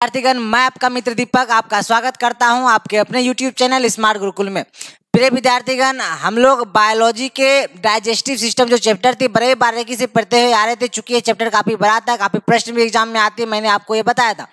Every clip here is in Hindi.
विद्यार्थीगण मैं आपका मित्र दीपक आपका स्वागत करता हूँ आपके अपने यूट्यूब चैनल स्मार्ट गुरुकुल में। प्रिय विद्यार्थीगण हम लोग बायोलॉजी के डाइजेस्टिव सिस्टम जो चैप्टर थे, बड़े बारीकी से पढ़ते हुए आ रहे थे, चूँकि ये चैप्टर काफ़ी बड़ा था, काफ़ी प्रश्न भी एग्ज़ाम में आते हैं, मैंने आपको ये बताया था।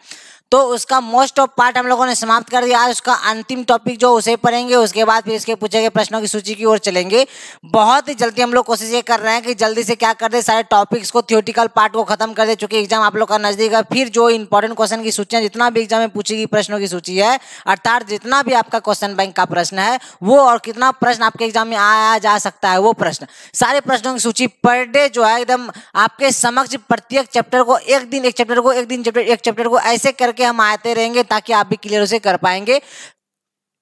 तो उसका मोस्ट ऑफ़ पार्ट हम लोगों ने समाप्त कर दिया। आज उसका अंतिम टॉपिक जो उसे पढ़ेंगे, उसके बाद फिर इसके पूछे गए प्रश्नों की सूची की ओर चलेंगे। बहुत ही जल्दी हम लोग कोशिश ये कर रहे हैं कि जल्दी से क्या कर दे, सारे टॉपिक्स को थियोटिकल पार्ट को खत्म कर दे। चूँकि एग्ज़ाम आप लोग का नज़दीक है, फिर जो इंपॉर्टेंट क्वेश्चन की सूचियाँ जितना भी एग्ज़ाम में पूछी गई प्रश्नों की सूची है, अर्थात जितना भी आपका क्वेश्चन बैंक का प्रश्न है, वो और कितना प्रश्न आपके एग्ज़ाम में आया जा सकता है, वो प्रश्न। सारे प्रश्नों की सूची पर डे जो है एकदम आपके समक्ष प्रत्येक चैप्टर को एक दिन, एक चैप्टर को एक दिन एक चैप्टर को ऐसे करके हम आते रहेंगे ताकि आप भी क्लियर उसे कर पाएँगे।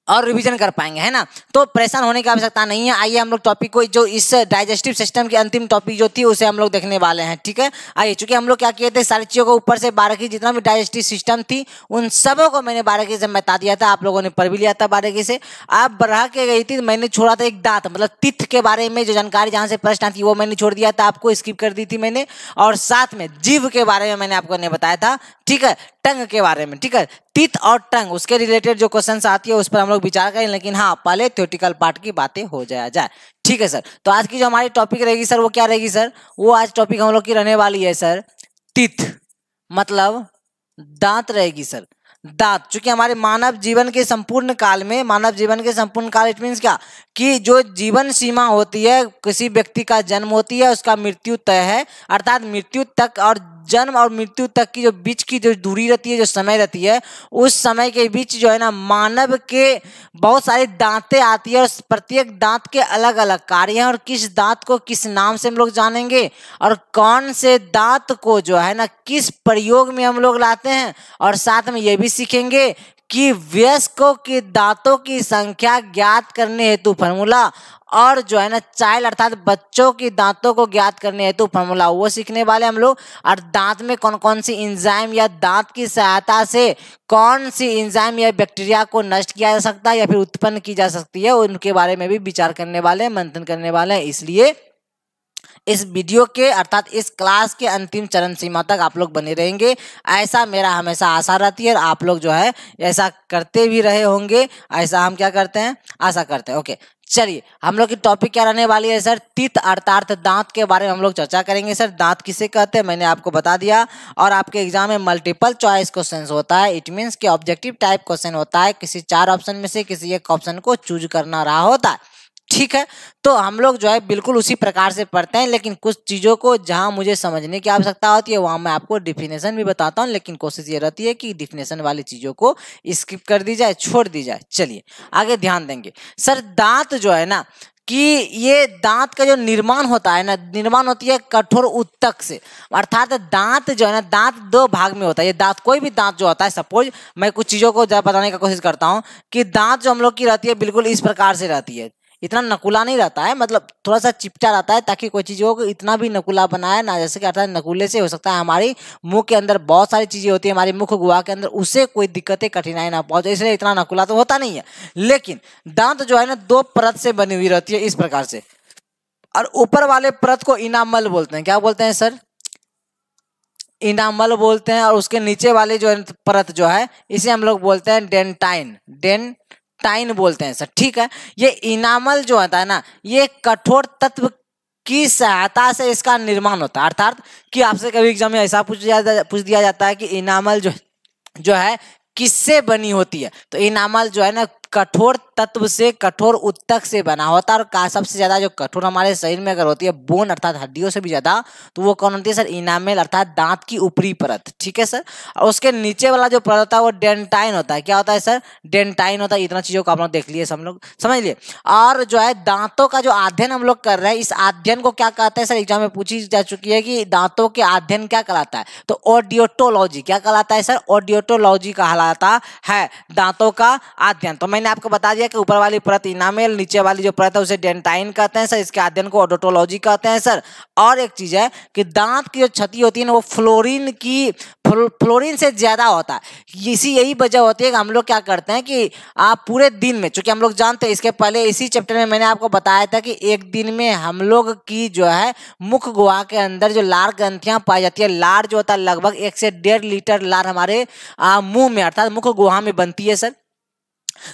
और रिवीजन कर पाएँगे, है ना? तो परेशान होने की आवश्यकता नहीं है। आइए हम लोग टॉपिक को जो इस डाइजेस्टिव सिस्टम की अंतिम टॉपिक जो थी, उसे हम लोग देखने वाले हैं, ठीक है? आइए, चूँकि हम लोग क्या किए थे, सारी चीज़ों को ऊपर से बारीकी, जितना भी डाइजेस्टिव सिस्टम थी, उन सबों को मैंने बारीकी से बता दिया था, आप लोगों ने पढ़ भी लिया था बारीकी से। आप बढ़ा के गई थी, मैंने छोड़ा था एक दांत मतलब तिथ के बारे में जो जानकारी, जहाँ से प्रश्न आती, वो मैंने छोड़ दिया था, आपको स्किप कर दी थी मैंने। और साथ में जीव के बारे में मैंने आपको नहीं बताया था, ठीक है? टंग के बारे में, ठीक है? तित और टंग, उसके रिलेटेड जो क्वेश्चन आती है, उस पर हम लोग विचार करें, लेकिन हाँ पहले थ्योटिकल पार्ट की बातें हो जाया जाए। ठीक है सर तो आज की जो हमारी टॉपिक रहेगी सर वो क्या रहेगी सर वो आज टॉपिक हम लोग की रहने वाली है सर तिथ मतलब दांत रहेगी सर दांत, चूँकि हमारे मानव जीवन के संपूर्ण काल में, मानव जीवन के संपूर्ण काल इट मीन्स क्या? कि जो जीवन सीमा होती है, किसी व्यक्ति का जन्म होती है, उसका मृत्यु तय है, अर्थात मृत्यु तक और जन्म और मृत्यु तक की जो बीच की जो दूरी रहती है, जो समय रहती है, उस समय के बीच जो है ना, मानव के बहुत सारी दांतें आती है और प्रत्येक दांत के अलग अलग कार्य हैं और किस दांत को किस नाम से हम लोग जानेंगे और कौन से दांत को जो है ना, किस प्रयोग में हम लोग लाते हैं और साथ में ये भी सीखेंगे कि वयस्कों के दांतों की संख्या ज्ञात करने हेतु फॉर्मूला और जो है ना चाइल्ड अर्थात बच्चों की दांतों को ज्ञात करने हेतु फॉर्मूला वो सीखने वाले हम लोग। और दांत में कौन कौन सी इंजाइम या दांत की सहायता से कौन सी इंजाइम या बैक्टीरिया को नष्ट किया जा सकता है या फिर उत्पन्न की जा सकती है, उनके बारे में भी विचार करने वाले हैं, मंथन करने वाले हैं। इसलिए इस वीडियो के, अर्थात इस क्लास के अंतिम चरण सीमा तक आप लोग बने रहेंगे। ऐसा मेरा हमेशा आशा रहती है और आप लोग जो है, ऐसा करते भी रहे होंगे। ऐसा हम क्या करते हैं? आशा करते हैं। ओके, चलिए, हम लोग की टॉपिक क्या रहने वाली है सर तित अर्थात दांत के बारे में हम लोग चर्चा करेंगे सर दांत किसे कहते हैं? मैंने आपको बता दिया। और आपके एग्ज़ाम में मल्टीपल चॉइस क्वेश्चन होता है। इट मीन्स कि ऑब्जेक्टिव टाइप क्वेश्चन होता है। किसी चार ऑप्शन में से किसी एक ऑप्शन को चूज़ करना रहा होता है। ठीक है तो हम लोग जो है बिल्कुल उसी प्रकार से पढ़ते हैं, लेकिन कुछ चीज़ों को जहाँ मुझे समझने की आवश्यकता होती है, वहाँ मैं आपको डिफिनेशन भी बताता हूँ, लेकिन कोशिश ये रहती है कि डिफिनेशन वाली चीज़ों को स्किप कर दी जाए, छोड़ दी जाए। चलिए, आगे ध्यान देंगे। सर, दांत जो है ना, कि ये दांत का जो निर्माण होता है ना, निर्माण होती है कठोर उत्तक से। अर्थात दांत जो है ना, दांत दो भाग में होता है। ये दांत, कोई भी दांत जो होता है सपोज़ मैं कुछ चीज़ों को बताने का कोशिश करता हूँ, कि दांत जो हम लोग की रहती है, बिल्कुल इस प्रकार से रहती है। इतना नकुला नहीं रहता है मतलब थोड़ा सा चिपटा रहता है ताकि कोई चीज़ हो इतना भी नकुला बनाए ना, जैसे कि अर्थात नकुले से हो सकता है हमारी मुँह के अंदर बहुत सारी चीज़ें होती है, हमारी मुख गुहा के अंदर, उससे कोई दिक्कतें, कठिनाई ना पहुँचे, इसलिए इतना नकुला तो होता नहीं है। लेकिन दांत जो है ना, दो परत से बनी हुई रहती है इस प्रकार से। और ऊपर वाले परत को इनामल बोलते हैं। क्या बोलते हैं, सर? इनामल बोलते हैं और उसके नीचे वाले जो परत जो है, इसे हम लोग बोलते हैं डेंटाइन। डेन टाइन बोलते हैं, सर। ठीक है? ये इनामल जो होता है ना, ये कठोर तत्व की सहायता से इसका निर्माण होता है। अर्थात कि आपसे कभी एग्ज़ाम में ऐसा पूछ दिया पूछ दिया जाता है कि इनामल जो जो है, किससे बनी होती है? तो इनामल जो है ना कठोर तत्व से, कठोर उत्तक से बना होता है। और का सबसे ज़्यादा जो कठोर हमारे शरीर में अगर होती है बोन अर्थात हड्डियों से भी ज़्यादा तो वो कौन होती है सर? इनामेल अर्थात दांत की ऊपरी परत। ठीक है सर? और उसके नीचे वाला जो परत होता है, वो डेंटाइन होता है। क्या होता है सर? डेंटाइन होता है। इतना चीज़ों को आप लोग देख लिए हम लोग। समझ लिए? और जो है, दांतों का जो अध्ययन हम लोग कर रहे हैं, इस अध्ययन को क्या कहते हैं सर? एग्ज़ाम में पूछी जा चुकी है कि दांतों के अध्ययन क्या कहलाता है? तो ऑडियोटोलॉजी क्या कहलाता है सर? ऑडियोटोलॉजी कहलाता है दांतों का अध्ययन। तो मैंने मैंने आपको बता दिया कि ऊपर वाली परत इनामेल, नीचे वाली जो परत है उसे डेंटाइन कहते हैं सर, इसके अध्ययन को ओडोटोलॉजी कहते हैं सर। और एक चीज़ है कि दांत की जो क्षति होती है ना, वो फ्लोरिन की फ्लोरिन से ज़्यादा होता है। इसी यही वजह होती है कि हम लोग क्या करते हैं कि आप पूरे दिन में, चूँकि हम लोग जानते हैं, इसके पहले इसी चैप्टर में मैंने आपको बताया था कि एक दिन में हम लोग की जो है, मुख गुहा के अंदर जो लार ग्रंथियाँ पाई जाती है, लार जो होता है लगभग एक से डेढ़ लीटर लार हमारे मुँह में, अर्थात मुख गुहा में बनती है सर।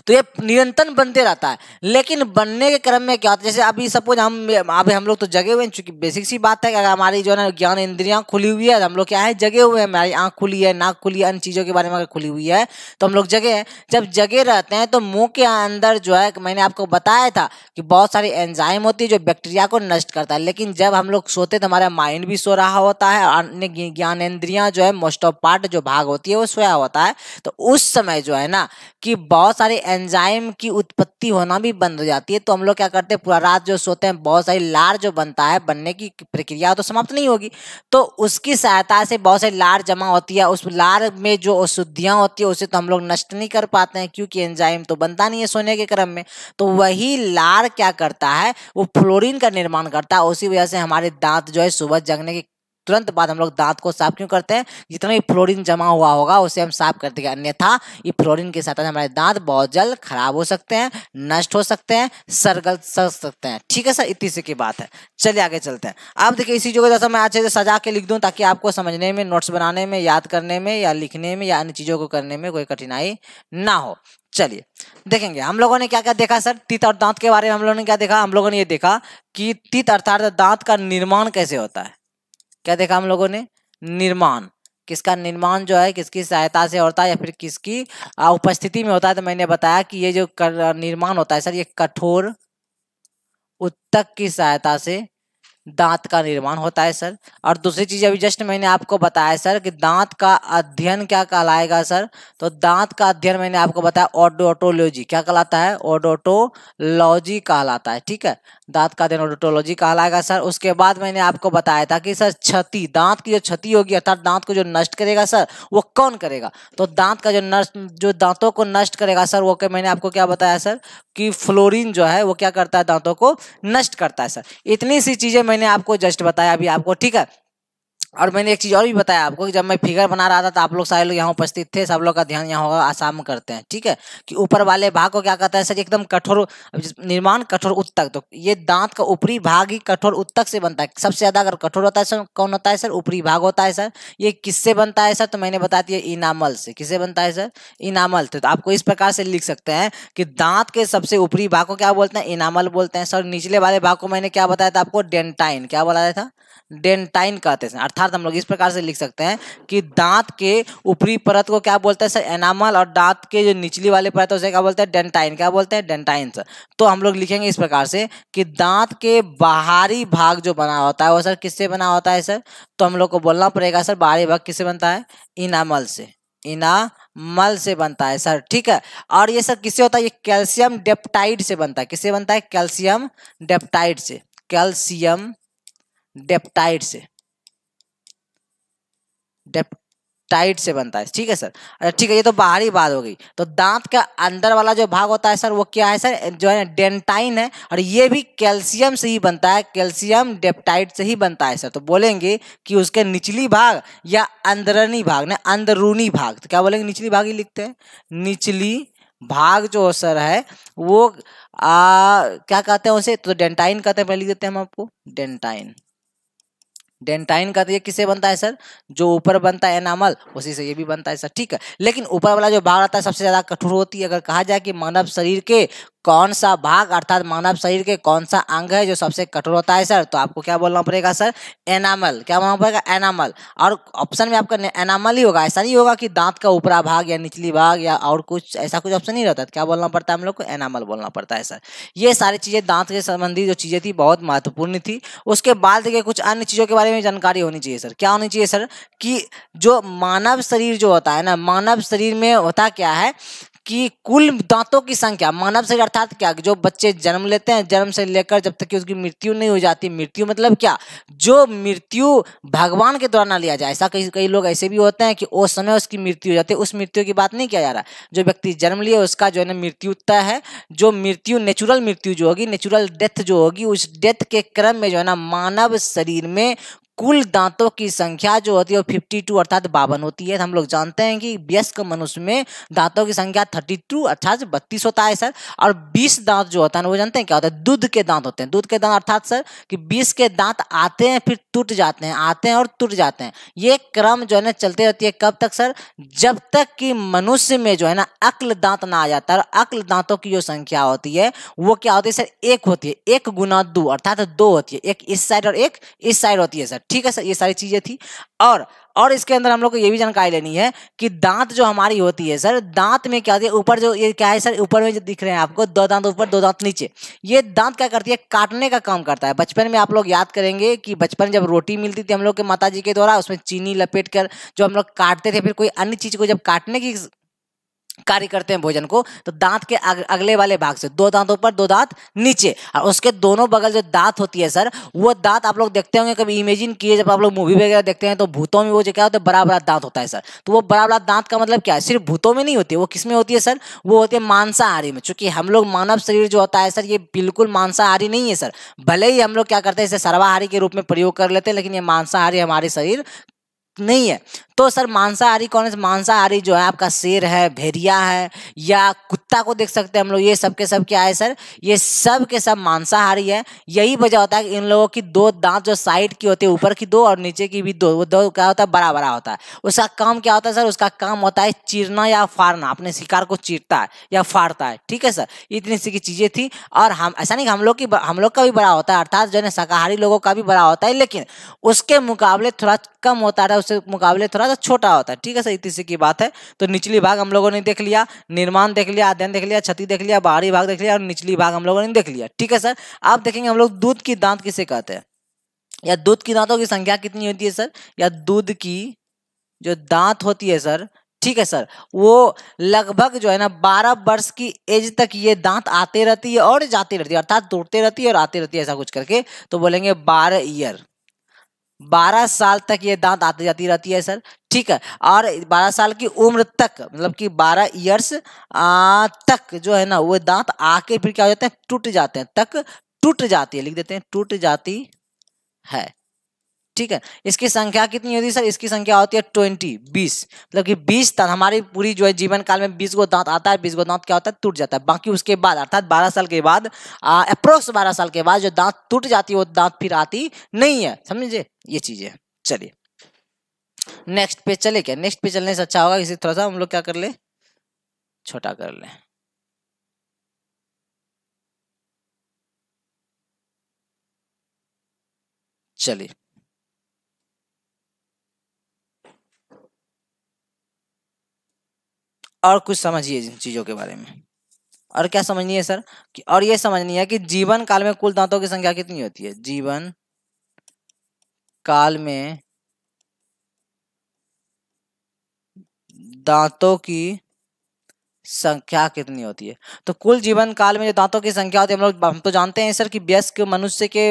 तो ये निरंतर बनते रहता है। लेकिन बनने के क्रम में क्या होता है? जैसे अभी सपोज़ हम अभी हम लोग तो जगे हुए हैं, चूँकि बेसिक सी बात है कि अगर हमारी जो है ना ज्ञान इंद्रियाँ खुली हुई है, हम लोग क्या है? जगे हुए हैं। हमारी आँख खुली है, नाक खुली है, अन्य चीज़ों के बारे में अगर खुली हुई है तो हम लोग जगे हैं। जब जगे रहते हैं तो मुँह के अंदर जो है, मैंने आपको बताया था कि बहुत सारी एंजाइम होती है जो बैक्टीरिया को नष्ट करता है। लेकिन जब हम लोग सोते तो हमारा माइंड भी सो रहा होता है अन्य ज्ञानेन्द्रियाँ जो है मोस्ट ऑफ़ पार्ट जो भाग होती है, वो सोया होता है। तो उस समय जो है ना, कि बहुत सारे एंजाइम की उत्पत्ति होना भी बंद हो जाती है तो हम लोग क्या करते हैं, पूरा रात जो सोते हैं, बहुत सारी लार जो बनता है, बनने की प्रक्रिया तो समाप्त नहीं होगी तो उसकी सहायता से बहुत सारी लार जमा होती है, उस लार में जो अशुद्धियाँ होती है, उसे तो हम लोग नष्ट नहीं कर पाते हैं, क्योंकि एंजाइम तो बनता नहीं है सोने के क्रम में तो वही लार क्या करता है, वो फ्लोरिन का निर्माण करता है, उसी वजह से हमारे दांत जो है सुबह जगने की तुरंत बाद हम लोग दांत को साफ़ क्यों करते हैं? जितना भी फ्लोरिन जमा हुआ होगा, उसे हम साफ़ कर देंगे। अन्यथा, ये फ्लोरिन के साथ हमारे दांत बहुत जल्द खराब हो सकते हैं, नष्ट हो सकते हैं सरगल सर सकते हैं। ठीक है सर? इतनी सी की बात है। चलिए आगे चलते हैं। अब देखिए, इसी जगह जैसा मैं अच्छे से सजा के लिख दूँ, ताकि आपको समझने में, नोट्स बनाने में, याद करने में, या लिखने में, या अन्य चीज़ों को करने में कोई कठिनाई ना हो। चलिए, देखेंगे, हम लोगों ने क्या क्या देखा सर? तीत और दांत के बारे में हम लोगों ने क्या देखा? हम लोगों ने ये देखा कि तीत अर्थात दांत का निर्माण कैसे होता है। क्या देखा हम लोगों ने? निर्माण। किसका निर्माण जो है, किसकी सहायता से होता है या फिर किसकी उपस्थिति में होता है तो मैंने बताया कि ये जो निर्माण होता है, सर, ये कठोर उत्तक की सहायता से दांत का निर्माण होता है, सर। और दूसरी चीज़ अभी जस्ट मैंने आपको बताया, सर, कि दांत का अध्ययन क्या कहलाएगा, सर? तो दांत का अध्ययन मैंने आपको बताया, ऑडोटोलॉजी क्या कहलाता है? ऑडोटोलॉजी कहलाता है, ठीक है? दांत का अध्ययन ऑडोटोलॉजी कहलाएगा, सर। उसके बाद मैंने आपको बताया था कि, सर, क्षति, दांत की जो क्षति होगी, अर्थात दांत को जो नष्ट करेगा, सर, वो कौन करेगा? तो दांत का जो नष्ट, जो दांतों को नष्ट करेगा, सर, वो मैंने आपको क्या बताया, सर? कि फ्लोरिन जो है, वो क्या करता है, दांतों को नष्ट करता है, सर। इतनी सी चीज़ें मैंने आपको जस्ट बताया अभी आपको ठीक है? और मैंने एक चीज़ और भी बताया आपको कि जब मैं फिगर बना रहा था तो आप लोग सारे लोग यहाँ उपस्थित थे, सब लोग का ध्यान यहाँ होगा आसाम करते हैं, ठीक है? कि ऊपर वाले भाग को क्या कहता है? सर एकदम कठोर निर्माण कठोर उत्तक तो ये दांत का ऊपरी भाग ही कठोर उत्तक से बनता है। सबसे ज़्यादा अगर कठोर होता है सर, कौन होता है सर? ऊपरी भाग होता है सर। ये किससे बनता है सर? तो मैंने बता दिया इनामल से। किससे बनता है सर? इनामल तो आपको इस प्रकार से लिख सकते हैं कि दांत के सबसे ऊपरी भाग को क्या बोलते हैं? इनामल बोलते हैं। सर, निचले वाले भाग को मैंने क्या बताया था आपको? डेंटाइन। क्या बताया था? डेंटाइन कहते हैं। अर्थात हम लोग इस प्रकार से लिख सकते हैं कि दांत के ऊपरी परत को क्या बोलते हैं सर? एनामल और दांत के जो निचली वाले परत उसे क्या बोलते हैं? डेंटाइन क्या बोलते हैं? डेंटाइन सर तो हम लोग लिखेंगे इस प्रकार से कि दांत के बाहरी भाग जो बना होता है, वो सर किससे बना होता है सर? तो हम लोग को बोलना पड़ेगा सर, बाहरी भाग किससे बनता है? इनामल से। इनामल से बनता है सर, ठीक है? और ये सर किससे होता है? ये कैल्शियम डेप्टाइड से बनता है। किससे बनता है? कैल्शियम डेप्टाइड से। कैल्शियम डेप्टाइड से। डेप्टाइड से बनता है। ठीक है सर? अच्छा ठीक है ये तो बाहरी बात हो गई। तो दांत का अंदर वाला जो भाग होता है सर वो क्या है सर? जो है डेंटाइन है और ये भी कैल्शियम से ही बनता है कैल्शियम डेप्टाइड से ही बनता है सर। तो बोलेंगे कि उसके निचली भाग या अंदरनी भाग ना अंदरूनी भाग। तो क्या बोलेंगे? निचली भाग ही लिखते हैं। निचली भाग जो सर है वो आ, क्या कहते हैं उसे? तो डेंटाइन कहते हैं पहले लिख देते हैं हम आपको। डेंटाइन। डेंटाइन का तो ये किससे बनता है सर? जो ऊपर बनता है एनामल, उसी से ये भी बनता है सर, ठीक है। लेकिन ऊपर वाला जो भाग रहता है, सबसे ज़्यादा कठोर होती है, अगर कहा जाए कि मानव शरीर के कौन सा भाग अर्थात मानव शरीर के कौन सा अंग है जो सबसे कठोर होता है, सर? तो आपको क्या बोलना पड़ेगा, सर? एनामल क्या बोलना पड़ेगा? एनामल और ऑप्शन में आपका एनामल ही होगा। ऐसा नहीं होगा कि दांत का ऊपरा भाग या निचली भाग या और कुछ, ऐसा कुछ ऑप्शन नहीं रहता। है क्या बोलना पड़ता है हम लोग को? एनामल बोलना पड़ता है, सर। ये सारी चीज़ें दांत के संबंधी जो चीज़ें थी, बहुत महत्वपूर्ण थी। उसके बाद देखिए, कुछ अन्य चीज़ों के बारे में जानकारी होनी चाहिए, सर। क्या होनी चाहिए, सर? कि जो मानव शरीर जो होता है ना, मानव शरीर में होता क्या है? कि कुल दांतों की संख्या, मानव शरीर अर्थात क्या? जो बच्चे जन्म लेते हैं, जन्म से लेकर जब तक कि उसकी मृत्यु नहीं हो जाती, मृत्यु मतलब क्या? जो मृत्यु भगवान के द्वारा ना लिया जाए। ऐसा कई कई लोग ऐसे भी होते हैं कि उस समय उसकी मृत्यु हो जाती है, उस मृत्यु की बात नहीं किया जा रहा। जो व्यक्ति जन्म लिए उसका जो है ना मृत्यु तय है, जो मृत्यु नेचुरल मृत्यु जो होगी नेचुरल डेथ जो होगी, उस डेथ के क्रम में जो है ना मानव शरीर में कुल दांतों की संख्या जो होती है वो फिफ्टी टू अर्थात बावन होती है। हम लोग जानते हैं कि व्यस्क मनुष्य में दांतों की संख्या थर्टी टू अर्थात बत्तीस होता है, सर। और बीस दांत जो होता है ना, वो जानते हैं क्या होता है? दूध के दांत होते हैं। दूध के दांत अर्थात, सर, कि बीस के दांत आते हैं, फिर टूट जाते हैं, आते हैं और टूट जाते हैं। ये क्रम जो है ना, चलते रहती है कब तक, सर? जब तक कि मनुष्य में जो है ना, अक्ल दांत ना आ जाता है, और अक्ल दांतों की जो संख्या होती है, वो क्या होती है, सर? एक होती है। एक गुना दो अर्थात दो होती है। एक इस साइड और एक इस साइड होती है, सर। ठीक है सर, ये सारी चीज़ें थी। और और इसके अंदर हम लोग को ये भी जानकारी लेनी है कि दांत जो हमारी होती है सर, दांत में क्या होती है, ऊपर जो ये क्या है सर, ऊपर में जो दिख रहे हैं आपको, दो दांत ऊपर, दो दांत नीचे। ये दांत क्या करती है, काटने का काम करता है। बचपन में आप लोग याद करेंगे कि बचपन जब रोटी मिलती थी हम लोग के माता जी के द्वारा, उसमें चीनी लपेट कर जो हम लोग काटते थे, फिर कोई अन्य चीज़ को जब काटने की कार्य करते हैं भोजन को तो दांत के अग, अगले वाले भाग से दो दांत ऊपर दो दांत नीचे। और उसके दोनों बगल जो दांत होती है सर वो दांत आप लोग देखते होंगे कभी इमेजिन किए जब आप लोग मूवी वगैरह देखते हैं तो भूतों में वो जो क्या होता है बड़ा बड़ा दांत होता है सर। तो वो बड़ा बड़ा दांत का मतलब क्या है? सिर्फ़ भूतों में नहीं होती वो किसमें होती है सर? वो होती है मांसाहारी में। चूँकि हम लोग मानव शरीर जो होता है सर ये बिल्कुल मांसाहारी नहीं है सर। भले ही हम लोग क्या करते हैं इसे सर्वाहारी के रूप में प्रयोग कर लेते हैं लेकिन ये मांसाहारी हमारे शरीर नहीं है। तो सर मांसाहारी कौन से मांसाहारी जो है, आपका शेर है, भेड़िया है, या कुत्ता को देख सकते हैं हम लोग। ये सब के सब क्या है सर? ये सब के सब मांसाहारी है। यही वजह होता है कि इन लोगों की दो दांत जो साइड की होती है, ऊपर की दो और नीचे की भी दो, वो दो क्या होता है? बड़ा बड़ा होता है। उसका काम क्या होता है सर? उसका काम होता है चीरना या फाड़ना। अपने शिकार को चीरता है या फाड़ता है। ठीक है सर? इतनी सी की चीज़ें थी। और हम, ऐसा नहीं कि हम लोग की हम लोग का भी बड़ा होता है, अर्थात जो है शाकाहारी लोगों का भी बड़ा होता है, लेकिन उसके मुकाबले थोड़ा कम होता है, उसके मुकाबले थोड़ा सा छोटा होता है, ठीक है सर? इतनी की बात है। तो निचली भाग हम लोगों ने देख लिया, निर्माण देख लिया, अध्ययन देख लिया, क्षति देख लिया, बाहरी भाग देख लिया और निचली भाग हम लोगों ने देख लिया, ठीक है सर? आप देखेंगे हम लोग दूध की दांत किसे कहते हैं। या दूध की दांतों की संख्या कितनी होती है सर? या दूध की जो दांत होती है सर, ठीक है सर? वो लगभग जो है ना, बारह वर्ष की एज तक ये दांत आते रहती है और जाती रहती है, अर्थात तोड़ते रहती है और आती रहती है ऐसा कुछ करके। तो बोलेंगे बारह ईयर। बारह साल तक ये दांत आती जाती रहती है, सर। ठीक है, और बारह साल की उम्र तक मतलब कि बारह ईयर्स तक जो है ना, वो दांत आके फिर क्या हो जाते हैं? टूट जाते हैं, तक टूट जाती है, लिख देते हैं, टूट जाती है। ठीक है? इसकी संख्या कितनी होती है सर? इसकी संख्या होती है ट्वेंटी, बीस। मतलब कि बीस दांत हमारी पूरी जो है जीवन काल में बीस गो दांत आता है, बीस गो दांत क्या होता है? टूट जाता है। बाकी उसके बाद, अर्थात बारह साल के बाद अप्रोक्स बारह साल के बाद जो दांत टूट जाती है, वो दांत फिर आती नहीं है। समझे? ये चीज़ें चलिए। नेक्स्ट पे चले क्या? नेक्स्ट पे चलने से अच्छा होगा इसे थोड़ा सा हम लोग क्या कर ले? छोटा कर ले। चलिए। और कुछ समझिए इन चीज़ों के बारे में। और क्या समझनी है, सर? कि और ये समझनी है कि जीवन काल में कुल दांतों की संख्या कितनी होती है? जीवन काल में दांतों की संख्या कितनी होती है? तो कुल जीवन काल में जो दांतों की संख्या होती है, हम लोग, हम तो जानते हैं, सर, कि व्यस्क मनुष्य के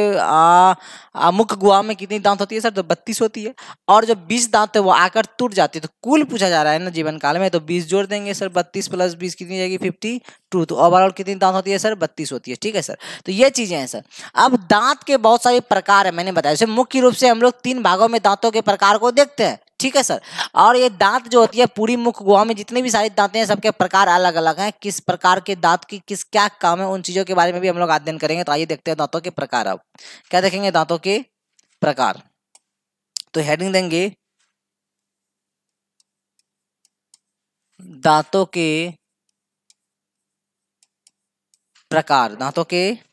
मुख गुहा में कितनी दांत होती है, सर? तो बत्तीस होती है। और जो बीस दांत है, वो आकर टूट जाती है। तो कुल पूछा जा रहा है ना जीवन काल में तो बीस जोड़ देंगे, सर, बत्तीस प्लस बीस कितनी जाएगी? Fifty to. तो ओवरऑल कितनी दांत होती है, सर? बत्तीस होती है। ठीक है, सर? तो ये चीज़ें हैं, सर। अब दांत के बहुत सारे प्रकार है, मैंने बताया। जैसे मुख्य रूप से हम लोग तीन भागों में दांतों के प्रकार को देखते हैं। ठीक है सर? और ये दांत जो होती है, पूरी मुख गुहा में जितने भी सारे दांत हैं, सबके प्रकार अलग अलग हैं। किस प्रकार के दांत की, किस, क्या काम है, उन चीज़ों के बारे में भी हम लोग अध्ययन करेंगे। तो आइए देखते हैं दांतों के प्रकार अब। क्या देखेंगे दांतों के प्रकार? तो हेडिंग देंगे। दांतों के प्रकार। दांतों के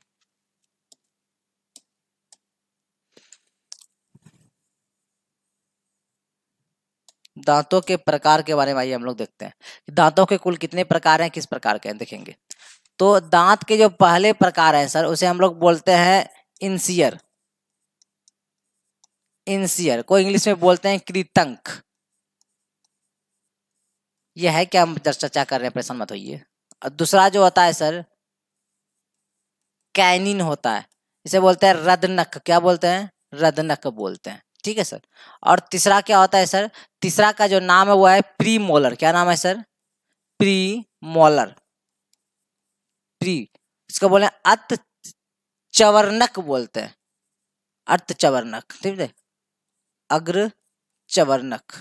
दांतों के प्रकार के बारे में आइए हम लोग देखते हैं। दांतों के कुल कितने प्रकार हैं, किस प्रकार के हैं, देखेंगे। तो दांत के जो पहले प्रकार है, सर, उसे हम लोग बोलते हैं इंसियर इंसियर को इंग्लिश में बोलते हैं कृतंक। यह है क्या हम चर्चा कर रहे हैं, परेशान मत और दूसरा जो होता है, सर, कैनिन होता है। इसे बोलते हैं रदनक। क्या बोलते हैं? रदनक बोलते हैं। ठीक है सर। और तीसरा क्या होता है सर? तीसरा का जो नाम है वो है प्री मोलर क्या नाम है सर? Pre molar pre. इसको बोले अत चवर्णक बोलते हैं। अर्थ चवर्णक ठीक है? अग्र चवर्णक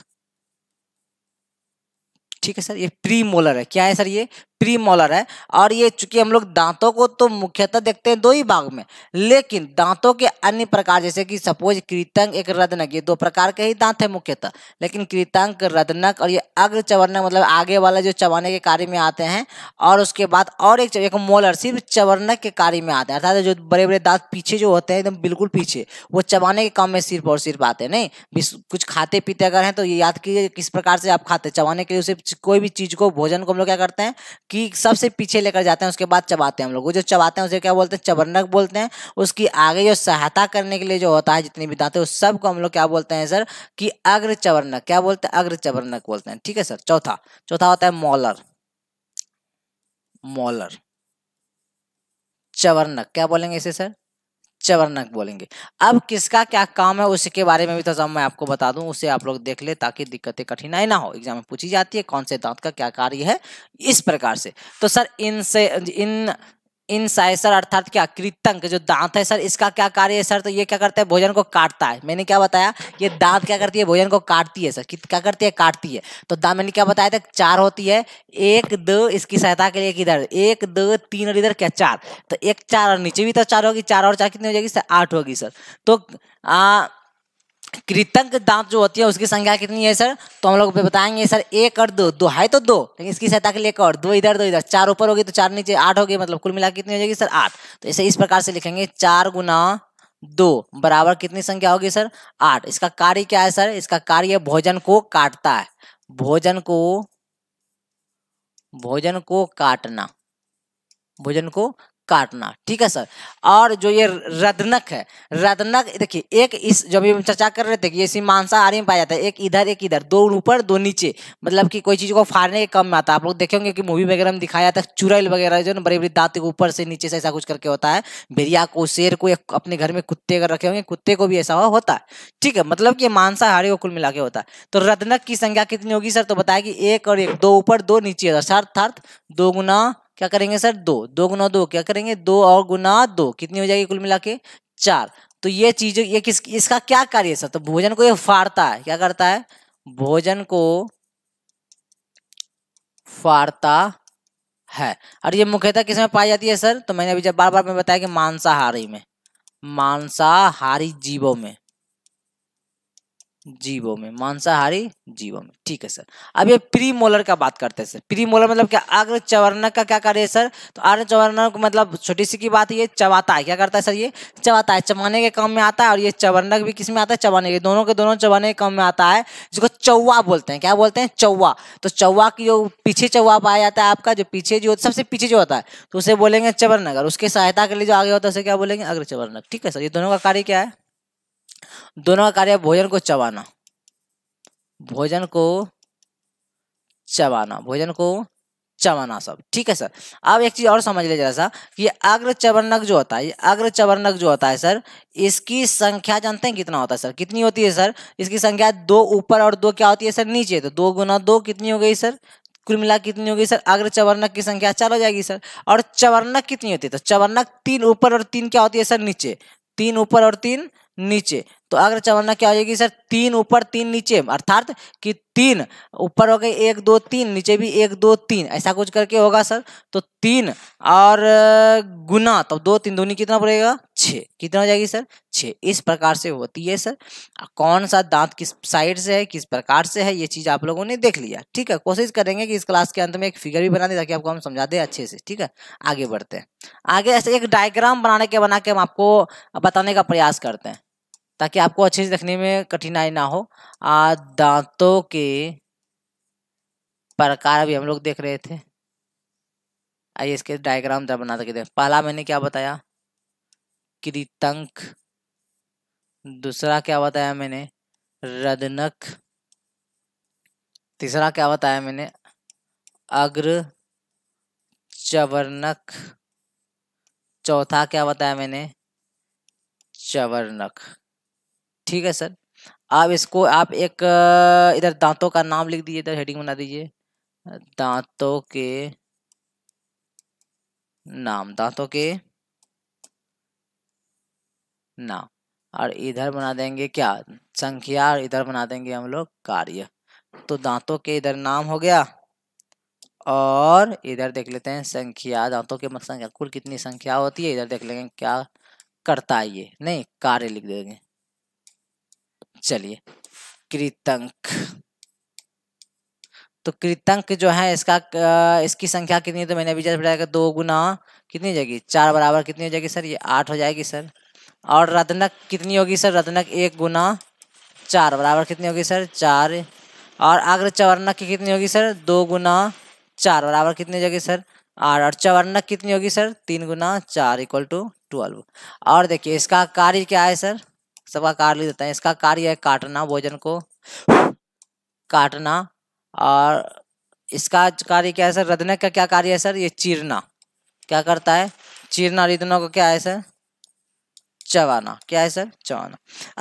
ठीक है सर, ये प्री मोलर है। क्या है सर ये? प्री मोलर है। और ये चूँकि हम लोग दांतों को तो मुख्यतः देखते हैं दो ही भाग में, लेकिन दांतों के अन्य प्रकार, जैसे कि सपोज़ कृतंक एक रदनक ये दो प्रकार के ही दांत है मुख्यतः। लेकिन कृतंक रदनक और ये अग्र चवर्णक मतलब आगे वाला जो चबाने के कार्य में आते हैं, और उसके बाद और एक एक मोलर, सिर्फ़ चवर्णक के कार्य में आते हैं। अर्थात जो बड़े बड़े दांत पीछे जो होते हैं, एकदम बिल्कुल पीछे, वो चबाने के काम में सिर्फ़ और सिर्फ़ आते हैं। नहीं कुछ खाते पीते अगर हैं तो ये याद कीजिए किस प्रकार से आप खाते चबाने के लिए उसे कोई भी चीज़ को, भोजन को हम लोग क्या करते हैं? कि सबसे पीछे लेकर जाते हैं, उसके बाद चबाते हैं हम लोग। वो जो चबाते हैं, उसे क्या बोलते हैं? चबरनक बोलते हैं। उसकी आगे जो सहायता करने के लिए जो होता है, जितनी भी दाते, उस सबको हम लोग क्या बोलते हैं, सर? कि अग्र चबरनक। क्या बोलते हैं? अग्र चबरनक बोलते हैं। ठीक है, सर? चौथा। चौथा होता है मॉलर। मॉलर। चवरनक क्या बोलेंगे इसे, सर? चवर्णक बोलेंगे। अब किसका क्या काम है, उसके बारे में भी तो मैं आपको बता दूँ, उसे आप लोग देख ले ताकि दिक्कतें कठिनाई ना हो। एग्ज़ाम में पूछी जाती है कौन से दांत का क्या कार्य है, इस प्रकार से। तो सर, इनसे, इन इनसाइसर अर्थात क्या? कृतंक जो दांत है सर इसका क्या कार्य है सर? तो ये क्या करता है? भोजन को काटता है। मैंने क्या बताया? ये दांत क्या करती है? भोजन को काटती है सर। क्या करती है? काटती है। तो दांत मैंने क्या बताया था? चार होती है। एक दो इसकी सहायता के लिए इधर। एक दो तीन और इधर क्या? चार। तो एक चार और नीचे भी तो चार होगी। चार और चार कितनी हो जाएगी? सर आठ होगी सर। तो आ, दांत जो होती है, उसकी संख्या कितनी है, सर? तो हम लोग बताएँगे, सर, एक और दो। दो है तो दो, लेकिन इसकी सहायता के लिए एक और। दो इधर दो इधर। चार ऊपर होगी तो चार नीचे। आठ होगी मतलब कुल मिला कितनी हो जाएगी, सर? आठ। तो इसे इस प्रकार से लिखेंगे, चार गुना दो। बराबर कितनी संख्या होगी, सर? आठ। इसका कार्य क्या है, सर? इसका कार्य भोजन को काटता है। भोजन को भोजन को काटना। भोजन को काटना, ठीक है सर? और जो ये रदनक है रदनक देखिए, एक इस जो भी हम चर्चा कर रहे थे कि ये मांसाहारी में पाया जाता है, एक इधर एक इधर, दो ऊपर, दो नीचे मतलब कि कोई चीज़ को फाड़ने के कम में आता है। आप लोग देखेंगे कि मूवी वगैरह में दिखाया जाता है वगैरह जो ना, बड़ी बड़ी दांत के ऊपर से नीचे से ऐसा कुछ करके होता है। भेड़िया को, शेर को अपने घर में कुत्ते अगर रखे होंगे, कुत्ते को भी ऐसा होता है, ठीक है? मतलब कि मांसाहारी को कुल मिला के होता है। तो रदनक की संख्या कितनी होगी सर? तो बताया कि एक और एक, दो ऊपर, दो नीचे, अर्थात दो गुना क्या करेंगे सर? दो। दो गुना दो, क्या करेंगे? दो और गुना दो। कितनी हो जाएगी कुल मिला के चार। तो ये चीज़, ये किस, इसका क्या कार्य है सर? तो भोजन को ये फाड़ता है। क्या करता है? भोजन को फाड़ता है। और ये मुख्यतः किसमें पाई जाती है सर? तो मैंने अभी जब बार बार में बताया कि मांसाहारी में। मांसाहारी जीवों में। जीवों में, मांसाहारी जीवों में। ठीक है, सर। अब ये प्री मोलर का बात करते हैं, सर। प्री मोलर मतलब क्या? अग्र चवर्णक का क्या कार्य है, सर? तो अग्र चवर्णक मतलब छोटी सी की बात ये चबाता है। क्या करता है, सर, ये चबाता है। चबाने के काम में आता है और ये चवर्णक भी किसमें आता है? चबाने के, दोनों के, दोनों चबाने के काम में आता है, जिसको चौवा बोलते हैं। क्या बोलते हैं? चौवा। तो चौवा की जो पीछे चौवा पाया जाता है आपका, जो पीछे जो, सबसे पीछे जो होता है तो उसे बोलेंगे चवर्णक और उसके सहायता के लिए जो आगे होता है, उसे क्या बोलेंगे? अग्र चवर्णक ठीक है, सर। ये दोनों का कार्य क्या है? दोनों का कार्य भोजन को चबाना। भोजन को चबाना, भोजन को चबाना सब। ठीक है सर? अब एक चीज़ और समझ ले जरा सा ये अग्र चवर्णक जो होता है अग्र चवर्णक जो होता है सर, इसकी संख्या जानते हैं कितना होता है सर? कितनी होती है सर? इसकी संख्या दो ऊपर और दो क्या होती है सर? नीचे। तो दो गुना दो कितनी हो गई सर? कुल मिला कितनी होगी सर? अग्र चवर्णक की संख्या चार हो जाएगी सर। और चवर्णक कितनी होती है? तो चवर्णक तीन ऊपर और तीन क्या होती है सर? नीचे। तीन ऊपर और तीन नीचे। तो अगर चवन्ना क्या हो जाएगी, सर? तीन ऊपर, तीन नीचे। अर्थात कि तीन ऊपर हो गए, एक, दो, तीन, नीचे भी एक, दो, तीन। ऐसा कुछ करके होगा, सर? तो तीन और गुना तो दो, तीन दूनी कितना पड़ेगा? छः कितना हो जाएगी, सर? छः इस प्रकार से होती है, सर। कौन सा दांत किस साइड से है, किस प्रकार से है, ये चीज़ आप लोगों ने देख लिया। ठीक है? कोशिश करेंगे कि इस क्लास के अंत में एक फिगर भी बना दे, ताकि आपको हम समझा दें अच्छे से। ठीक है? आगे बढ़ते हैं। आगे ऐसे एक डायग्राम बनाने के, बना के हम आपको बताने का प्रयास करते हैं। ताकि आपको अच्छे से देखने में कठिनाई ना हो। आ दांतों के प्रकार भी हम लोग देख रहे थे। आइए इसके डायग्राम जब बना सके पहला मैंने क्या बताया? कृतंक। दूसरा क्या बताया मैंने? रदनक। तीसरा क्या बताया मैंने? अग्र। चवर्णक चौथा क्या बताया मैंने? चवर्णक ठीक है सर। आप इसको, आप एक, इधर दांतों का नाम लिख दीजिए, इधर हेडिंग बना दीजिए। दांतों के नाम, दांतों के नाम। और इधर बना देंगे क्या? संख्या और इधर बना देंगे हम लोग कार्य। तो दांतों के इधर नाम हो गया और इधर देख लेते हैं संख्या। दांतों के संख्या कुल कितनी संख्या होती है? इधर देख लेंगे क्या करता है ये? नहीं, कार्य लिख देंगे। चलिए। कृतंक। तो कृतंक जो है, इसका इसकी संख्या कितनी है? तो मैंने अभी जैसे बताया दो गुना कितनी हो जाएगी? चार बराबर कितनी हो जाएगी सर? ये आठ हो जाएगी सर। और रत्नक कितनी होगी सर? रत्नक एक गुना चार बराबर कितनी होगी सर? चार। और अग्र चवर्णक की कितनी होगी सर? दो गुना चार बराबर कितनी हो जाएगी सर? आठ। और चवर्णक कितनी होगी सर? तीन गुना चार इक्वल टू ट्वेल्व। और देखिए, इसका कार्य क्या है सर? सबका कार्य लिख देते हैं। इसका कार्य है काटना, भोजन को काटना और इसका कार्य क्या है सर? रदनक का क्या कार्य है सर? ये चीरना। क्या करता है? चीरना रिदनों को क्या है सर? चबाना। क्या है सर? चबाना।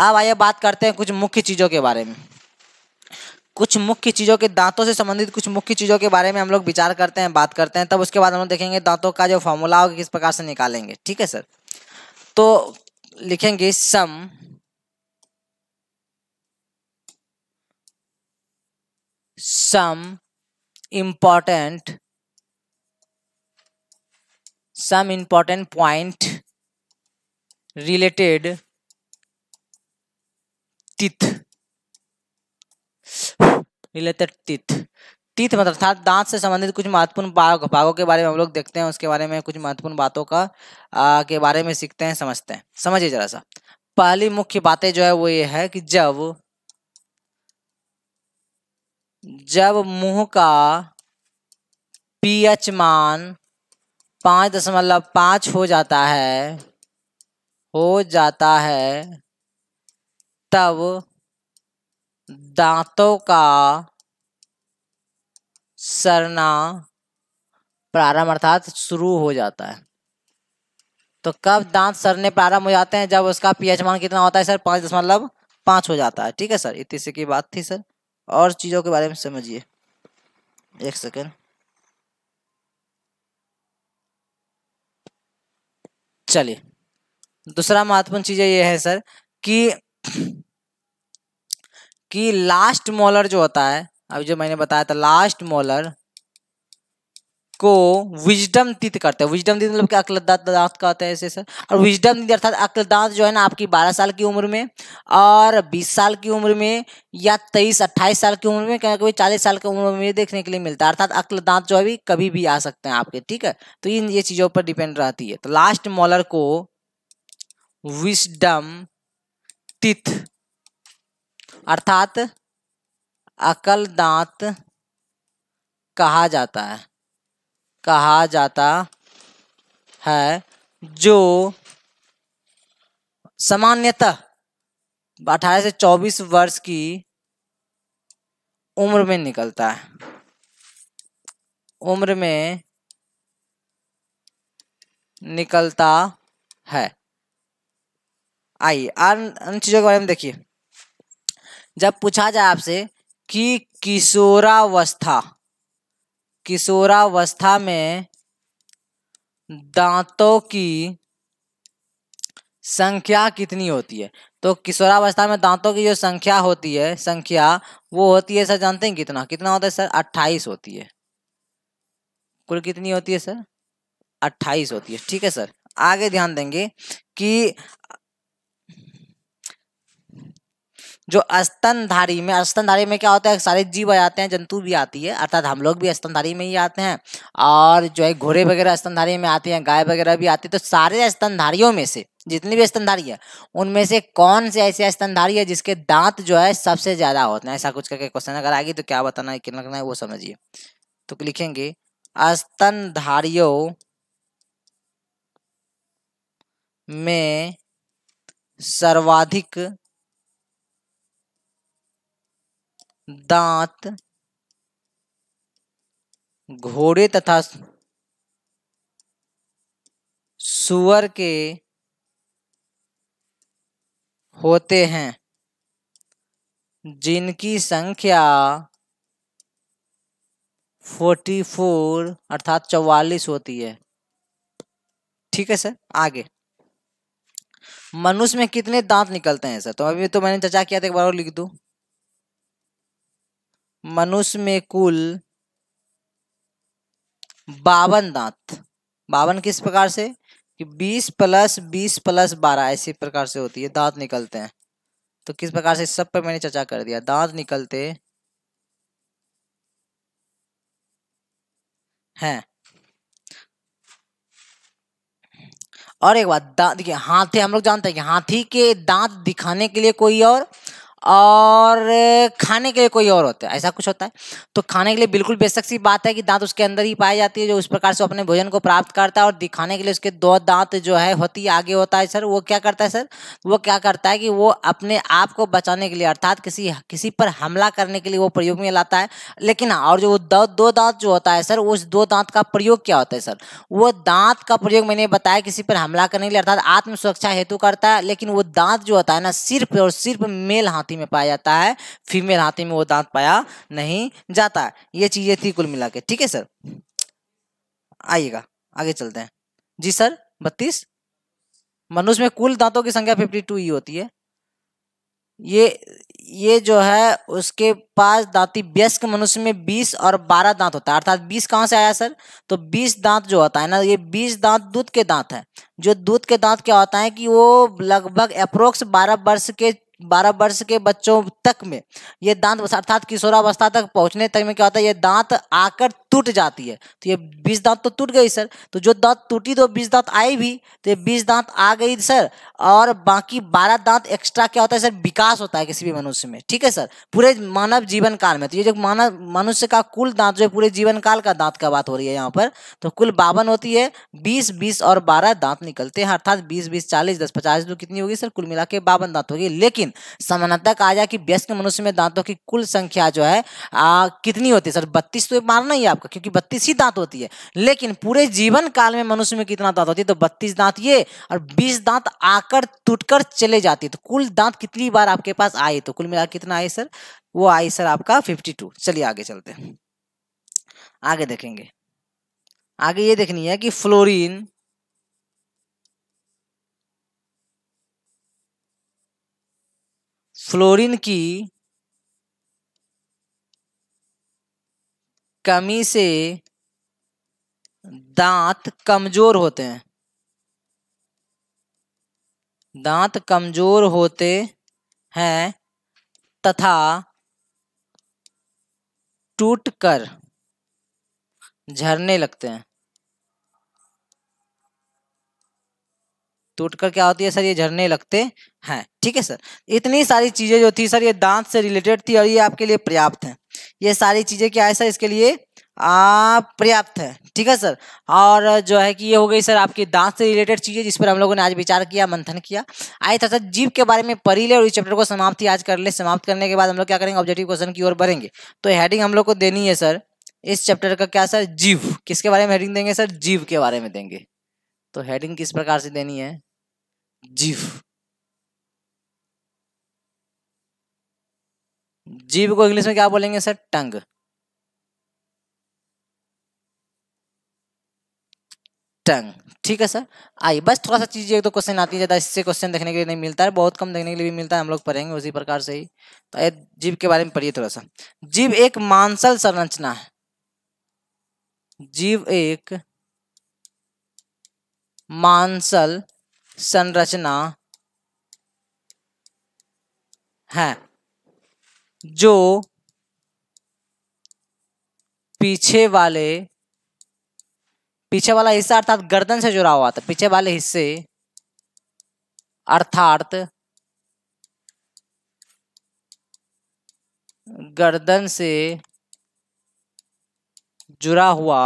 अब आइए बात करते हैं कुछ मुख्य चीज़ों के बारे में। कुछ मुख्य चीज़ों के दांतों से संबंधित कुछ मुख्य चीज़ों के बारे में हम लोग विचार करते हैं, बात करते हैं। तब उसके बाद हम लोग देखेंगे दांतों का जो फॉर्मूला होगा किस प्रकार से निकालेंगे। ठीक है सर? तो लिखेंगे some some important some important point related teeth. Related teeth. Teeth मतलब अर्थात दांत से संबंधित कुछ महत्वपूर्ण भागों के बारे में हम लोग देखते हैं उसके बारे में कुछ महत्वपूर्ण बातों का आ, के बारे में सीखते हैं समझते हैं। समझिए जरा सा। पहली मुख्य बातें जो है वो ये है कि जब जब मुँह का पीएच मान पाँच दशमलव पाँच हो जाता है हो जाता है तब दांतों का सरना प्रारंभ अर्थात शुरू हो जाता है। तो कब दांत सरने प्रारंभ हो जाते हैं? जब उसका पीएच मान कितना होता है सर? पाँच दशमलव पाँच हो जाता है। ठीक है सर इतनी सी की बात थी सर। और चीज़ों के बारे में समझिए। एक सेकेंड। चलिए। दूसरा महत्वपूर्ण चीज़ ये है सर कि कि लास्ट मोलर जो होता है, अभी जो मैंने बताया था लास्ट मोलर को विजडम तीत करते हैं। विजडम तीत मतलब क्या अक्ल दांत कहते हैं ऐसे और विजडम तीत अर्थात अक्ल दांत जो है ना आपकी 12 साल की उम्र में और 20 साल की उम्र में या 23 28 साल की उम्र में कभी कभी 40 साल की उम्र में देखने के लिए मिलता है। अर्थात अक्ल दांत जो है भी कभी भी आ सकते हैं आपके, ठीक है? तो इन ये चीज़ों पर डिपेंड रहती है। तो लास्ट मॉलर को विजडम तिथ अर्थात अकल दांत कहा जाता है। कहा जाता है, जो सामान्यतः अठारह से चौबीस वर्ष की उम्र में निकलता है। उम्र में निकलता है। आइए अन्य चीज़ों के बारे में देखिए। जब पूछा जाए आपसे कि किशोरावस्था किशोरावस्था में दांतों की संख्या कितनी होती है? तो किशोरावस्था में दांतों की जो संख्या होती है, संख्या, वो होती है, सर, जानते हैं कितना? कितना होता है, सर? अट्ठाईस होती है। कुल कितनी होती है, सर? अट्ठाईस होती है। ठीक है, सर। आगे ध्यान देंगे कि जो स्तनधारी में स्तनधारी में क्या होता है? सारे जीव आ जाते हैं जंतु भी आती है अर्थात हम लोग भी स्तनधारी में ही आते हैं। और जो है घोड़े वगैरह स्तनधारी में आते हैं गाय वगैरह भी आती है तो सारे स्तनधारियों में से जितनी भी स्तनधारी है उनमें से कौन से ऐसे स्तनधारी है जिसके दांत जो है सबसे ज़्यादा होते हैं? ऐसा कुछ करके क्वेश्चन अगर आएगी तो क्या बताना है क्या लगना है वो समझिए। तो लिखेंगे स्तनधारियों में सर्वाधिक दांत, घोड़े तथा सुअर के होते हैं, जिनकी संख्या फोर्टी फोर अर्थात चौवालीस होती है। ठीक है सर, आगे। मनुष्य में कितने दांत निकलते हैं सर? तो अभी तो मैंने चर्चा किया था, एक बार और लिख दू। मनुष्य में कुल बावन दांत। बावन किस प्रकार से? कि बीस प्लस बीस प्लस बारह, ऐसे प्रकार से होती है। दांत निकलते हैं। तो किस प्रकार से? सब पर मैंने चर्चा कर दिया। दांत निकलते हैं। और एक बात, दांत देखिए हाथी, हम लोग जानते हैं कि हाथी के दांत दिखाने के लिए कोई और और खाने के लिए कोई और होता है ऐसा कुछ होता है? तो खाने के लिए बिल्कुल बेशक सी बात है कि दांत उसके अंदर ही पाई जाती है जो उस प्रकार से अपने भोजन को प्राप्त करता है और दिखाने के लिए उसके दो दांत जो है होती आगे होता है। सर वो क्या करता है सर? वो क्या करता है कि वो अपने आप को बचाने के लिए अर्थात किसी किसी पर हमला करने के लिए वो प्रयोग में लाता है। लेकिन हाँ, और जो दो, दो दांत जो होता है सर उस दो दांत का प्रयोग क्या होता है सर? वो दांत का प्रयोग मैंने बताया किसी पर हमला करने के लिए अर्थात आत्म सुरक्षा हेतु करता है लेकिन वो दांत जो होता है ना सिर्फ़ और सिर्फ़ मेल हाथी हाथी में पाया जाता है फीमेल हाथी में वो दांत पाया नहीं जाता। है ये चीज़ें थी कुल मिला के। ठीक है, सर? आइएगा, आगे चलते हैं। जी, सर, बत्तीस? मनुष्य में कुल दांतों की संख्या फिफ्टी टू ही होती है। ये ये जो है, उसके पास दांती व्यस्क मनुष्य में बीस और बारह दांत होता है। अर्थात बीस कहाँ से आया, सर? तो बीस दांत जो होता है ना, ये बीस दांत दूध के दांत है। जो दूध के दांत क्या होता है कि वो लगभग अप्रोक्स बारह वर्ष के बारह वर्ष के बच्चों तक में। ये दांत अर्थात किशोरावस्था तक पहुँचने तक में क्या होता है, ये दांत आकर टूट जाती है। तो ये बीस दांत तो टूट गई सर। तो जो दांत टूटी तो बीस दांत आई भी तो ये बीस दांत आ गई सर। और बाकी बारह दांत एक्स्ट्रा क्या होता है सर? विकास होता है किसी भी मनुष्य में। ठीक है सर? पूरे मानव जीवन काल में। तो ये जो मानव मनुष्य का कुल दांत जो पूरे जीवन काल का दांत का बात हो रही है यहाँ पर। तो कुल बावन होती है बीस बीस और बारह दांत निकलते हैं। अर्थात बीस बीस चालीस दस पचास तो कितनी होगी सर? कुल मिला के बावन दांत होगी। लेकिन सामान्यतः कहा जाए कि व्यस्क मनुष्य में दांतों की कुल संख्या जो है आ, कितनी होती है सर? बत्तीस तो मारना ही आपका। क्योंकि बत्तीस ही दांत होती है। लेकिन पूरे जीवन काल में मनुष्य में कितना दांत होती है? तो बत्तीस दांत ये और बीस दांत आकर टूटकर चले जाती है। तो कुल दांत कितनी बार आपके पास आए? तो कुल मिला कितना आए सर? वो आई सर आपका फिफ्टी चलिए आगे चलते हैं। आगे देखेंगे। आगे ये देखनी है कि फ्लोरीन फ्लोरीन की कमी से दांत कमज़ोर होते हैं। दांत कमज़ोर होते हैं तथा टूटकर झरने लगते हैं। टूटकर क्या होती है सर? ये झरने लगते हैं। ठीक है सर। इतनी सारी चीज़ें जो थी सर, ये दांत से रिलेटेड थी और ये आपके लिए पर्याप्त है। ये सारी चीज़ें क्या है सर? इसके लिए पर्याप्त है। ठीक है सर? और जो है कि ये हो गई सर आपकी दांत से रिलेटेड चीज़ें जिस पर हम लोगों ने आज विचार किया, मंथन किया। आए था सर जीव के बारे में पढ़ी ले और इस चैप्टर को समाप्ति आज कर ले। समाप्त करने के बाद हम लोग क्या करेंगे? ऑब्जेक्टिव क्वेश्चन की ओर बढ़ेंगे। तो हेडिंग हम लोग को देनी है सर इस चैप्टर का क्या सर? जीव। किसके बारे में हेडिंग देंगे सर? जीव के बारे में देंगे। तो हेडिंग किस प्रकार से देनी है? जीव। जीव को इंग्लिश में क्या बोलेंगे सर? टंग। टंग। ठीक है सर? आइए, बस थोड़ा सा चीज़, एक दो क्वेश्चन आती है, ज़्यादा इससे क्वेश्चन देखने के लिए नहीं मिलता है, बहुत कम देखने के लिए भी मिलता है, हम लोग पढ़ेंगे उसी प्रकार से ही। तो ये जीव के बारे में पढ़िए थोड़ा सा जीव एक मांसल संरचना है। जीव एक मांसल संरचना है। जो पीछे वाले, पीछे वाला हिस्सा अर्थात गर्दन से जुड़ा हुआ था, पीछे वाले हिस्से, अर्थात गर्दन से जुड़ा हुआ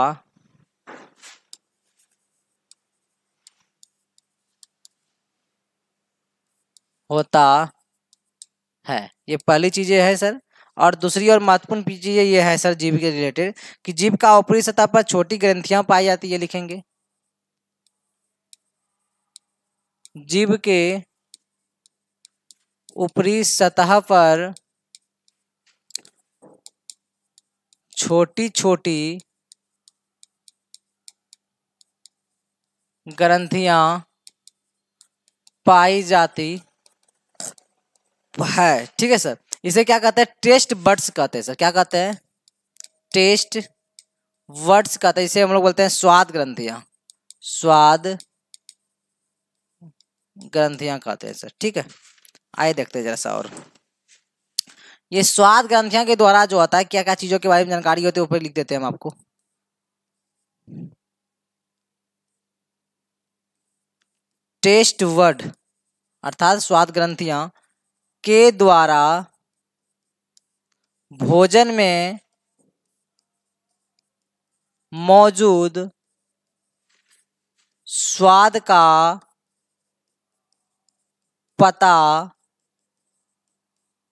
होता है। ये पहली चीज़ें है सर। और दूसरी और महत्वपूर्ण चीज़ ये है सर जीव के रिलेटेड कि जीव का ऊपरी सतह पर छोटी ग्रंथियाँ पाई जाती है लिखेंगे। जीव के ऊपरी सतह पर छोटी छोटी ग्रंथियाँ पाई जाती है, ठीक है सर इसे क्या कहते हैं? टेस्ट बर्ड्स कहते हैं सर क्या कहते हैं? टेस्ट वर्ड्स कहते हैं। इसे हम लोग बोलते हैं स्वाद ग्रंथियाँ। स्वाद ग्रंथियाँ कहते हैं सर ठीक है? आइए देखते हैं जरा सा और। ये स्वाद ग्रंथियाँ के द्वारा जो होता है क्या क्या चीज़ों के बारे में जानकारी होती है ऊपर लिख देते हैं हम आपको। टेस्ट वर्ड अर्थात स्वाद ग्रंथियाँ के द्वारा भोजन में मौजूद स्वाद का पता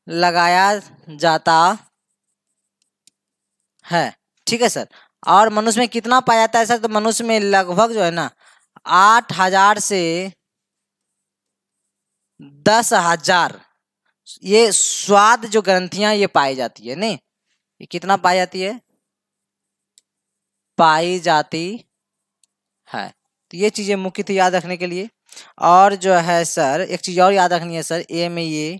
लगाया जाता है। ठीक है, सर। और मनुष्य में कितना पाया जाता है, सर? तो मनुष्य में लगभग जो है ना, आठ हज़ार से दस हज़ार। ये स्वाद जो ग्रंथियाँ ये पाई जाती है, नहीं? ये कितना पाई जाती है? पाई जाती है। तो ये चीज़ें मुख्य थी याद रखने के लिए। और जो है सर, एक चीज़ और याद रखनी है सर, ए में ये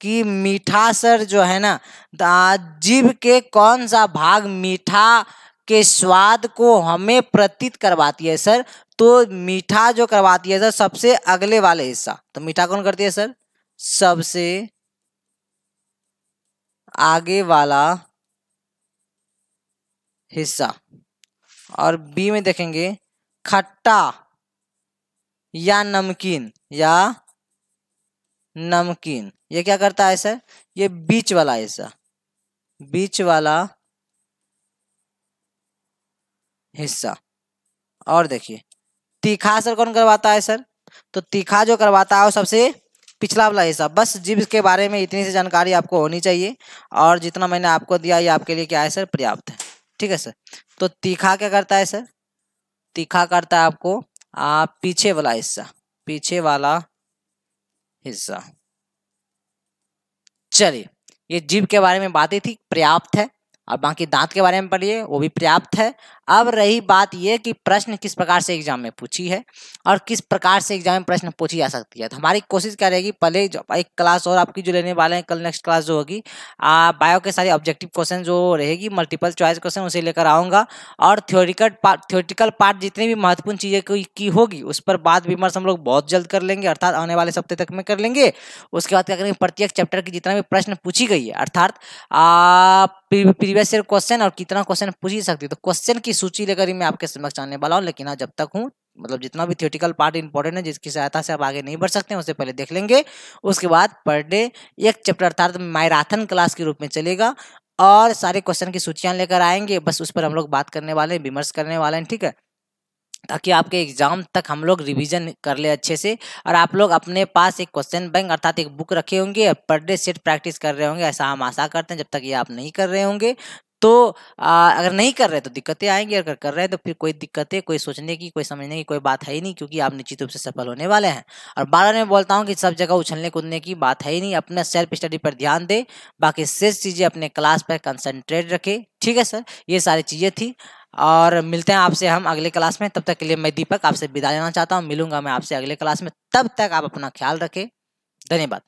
कि मीठा सर जो है ना जीव के कौन सा भाग मीठा के स्वाद को हमें प्रतीत करवाती है सर? तो मीठा जो करवाती है सर, सबसे अगले वाले हिस्सा। तो मीठा कौन करती है सर? सबसे आगे वाला हिस्सा। और बी में देखेंगे, खट्टा या नमकीन या नमकीन। ये क्या करता है सर ये बीच वाला हिस्सा। बीच वाला हिस्सा। और देखिए, तीखा सर कौन करवाता है, सर? तो तीखा जो करवाता है वो सबसे पिछला वाला हिस्सा। बस जीव के बारे में इतनी सी जानकारी आपको होनी चाहिए और जितना मैंने आपको दिया, ये आपके लिए क्या है सर? पर्याप्त है। ठीक है सर? तो तीखा क्या करता है सर? तीखा करता है आपको आप पीछे वाला हिस्सा। पीछे वाला हिस्सा। चलिए, ये जीव के बारे में बातें थी, पर्याप्त है। और बाकी दांत के बारे में पढ़िए, वो भी पर्याप्त है। अब रही बात यह कि प्रश्न किस प्रकार से एग्ज़ाम में पूछी है और किस प्रकार से एग्ज़ाम में प्रश्न पूछी जा सकती है। तो हमारी कोशिश क्या रहेगी, पहले जो एक क्लास और आपकी जो लेने वाले हैं, कल नेक्स्ट क्लास जो होगी बायो के सारे ऑब्जेक्टिव क्वेश्चन जो रहेगी मल्टीपल चॉइस क्वेश्चन उसे लेकर आऊँगा और थ्योरिकल पार्ट थ्योरिटिकल पार्ट जितनी भी महत्वपूर्ण चीज़ें की होगी, उस पर बात विमर्श हम लोग बहुत जल्द कर लेंगे, अर्थात आने वाले सप्ते तक में कर लेंगे। उसके बाद क्या करेंगे, प्रत्येक चैप्टर की जितना भी प्रश्न पूछी गई है, अर्थात प्रीवियस ईयर क्वेश्चन और कितना क्वेश्चन पूछ ही सकती है तो क्वेश्चन की सूची लेकर ही मैं आपके समक्ष आने वाला हूँ, लेकिन हाँ जब तक हूँ मतलब जितना भी थियोटिकल पार्ट इंपॉर्टेंट है, जिसकी सहायता से आप आगे नहीं बढ़ सकते हैं उससे पहले देख लेंगे। उसके बाद पर डे एक चैप्टर अर्थात मैराथन क्लास के रूप में चलेगा और सारे क्वेश्चन की सूचियाँ लेकर आएँगे। बस उस पर हम लोग बात करने वाले हैं, विमर्श करने वाले हैं, ठीक है? ताकि आपके एग्ज़ाम तक हम लोग रिवीजन कर ले अच्छे से और आप लोग अपने पास एक क्वेश्चन बैंक अर्थात एक बुक रखे होंगे पर डे सेट प्रैक्टिस कर रहे होंगे, ऐसा हम आशा करते हैं, जब तक ये आप नहीं कर रहे होंगे। तो आ, अगर नहीं कर रहे तो दिक्कतें आएँगी अगर कर रहे हैं तो फिर कोई दिक्कतें कोई सोचने की कोई समझने की कोई बात है ही नहीं क्योंकि आप निश्चित रूप से सफल होने वाले हैं। और बार में बोलता हूँ कि सब जगह उछलने कूदने की बात है ही नहीं। अपने सेल्फ स्टडी पर ध्यान दे बाकी शेष चीज़ें अपने क्लास पर कंसनट्रेट रखे। ठीक है सर ये सारी चीज़ें थी। और मिलते हैं आपसे हम अगले क्लास में। तब तक के लिए मैं दीपक आपसे विदा लेना चाहता हूँ। मिलूँगा मैं आपसे अगले क्लास में। तब तक आप अपना ख्याल रखें। धन्यवाद।